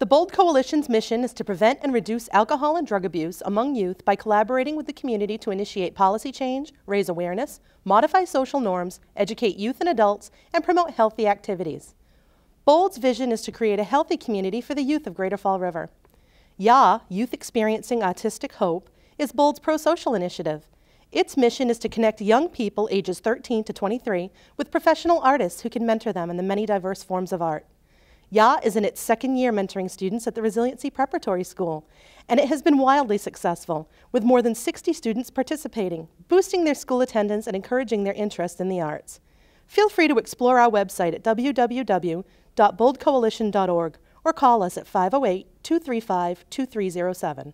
The Bold Coalition's mission is to prevent and reduce alcohol and drug abuse among youth by collaborating with the community to initiate policy change, raise awareness, modify social norms, educate youth and adults, and promote healthy activities. Bold's vision is to create a healthy community for the youth of Greater Fall River. YEAH, Youth Experiencing Artistic Hope, is Bold's pro-social initiative. Its mission is to connect young people ages 13 to 23 with professional artists who can mentor them in the many diverse forms of art. YEAH is in its second year mentoring students at the Resiliency Preparatory School, and it has been wildly successful, with more than 60 students participating, boosting their school attendance and encouraging their interest in the arts. Feel free to explore our website at www.boldcoalition.org or call us at 508 235 2307.